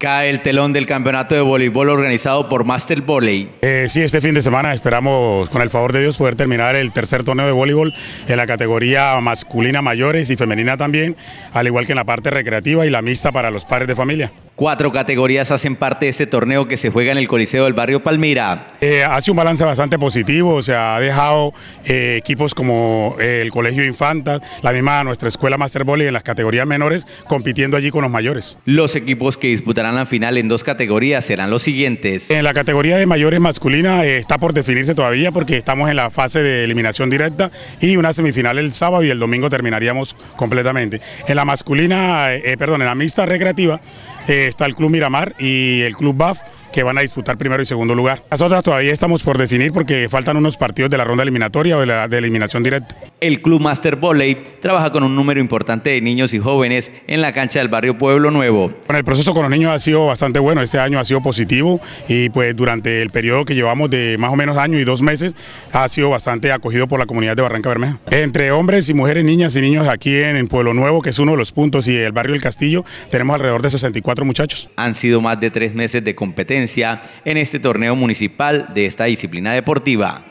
Cae el telón del campeonato de voleibol organizado por Master Volley. Eh, sí, este fin de semana esperamos, con el favor de Dios, poder terminar el tercer torneo de voleibol en la categoría masculina mayores y femenina también, al igual que en la parte recreativa y la mixta para los padres de familia. Cuatro categorías hacen parte de este torneo que se juega en el Coliseo del Barrio Palmira. Eh, hace un balance bastante positivo, o sea, ha dejado eh, equipos como eh, el Colegio Infantas, la misma nuestra escuela Master Volley en las categorías menores, compitiendo allí con los mayores. Los equipos que disputarán la final en dos categorías serán los siguientes. En la categoría de mayores masculina está por definirse todavía porque estamos en la fase de eliminación directa y una semifinal el sábado y el domingo terminaríamos completamente. En la masculina, perdón, en la mixta recreativa, está el Club Miramar y el Club BAF que van a disputar primero y segundo lugar. Las otras todavía estamos por definir porque faltan unos partidos de la ronda eliminatoria o de la de eliminación directa. El Club Master Volley trabaja con un número importante de niños y jóvenes en la cancha del barrio Pueblo Nuevo. Bueno, el proceso con los niños ha sido bastante bueno, este año ha sido positivo y pues durante el periodo que llevamos de más o menos año y dos meses ha sido bastante acogido por la comunidad de Barranca Bermeja. Entre hombres y mujeres, niñas y niños aquí en, Pueblo Nuevo, que es uno de los puntos, y el barrio El Castillo, tenemos alrededor de 64 muchachos. Han sido más de tres meses de competencia en este torneo municipal de esta disciplina deportiva.